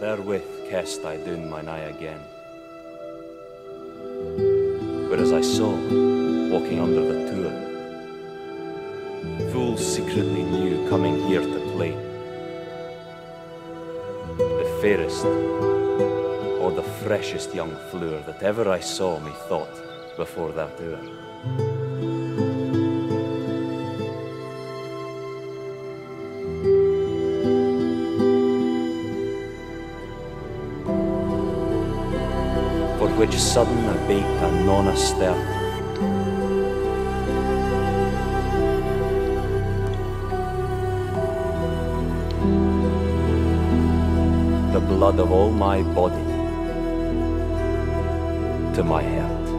therewith cast I down mine eye again. Whereas I saw, walking under the tour, full secretly new coming here to play. The fairest or the freshest young flower that ever I saw methought, before that hour. For which sudden abate a non astert. The blood of all my body to my heart.